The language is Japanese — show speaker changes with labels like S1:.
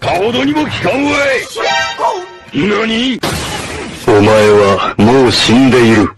S1: かほどにも聞かんわい。何？
S2: お前はもう死んでいる。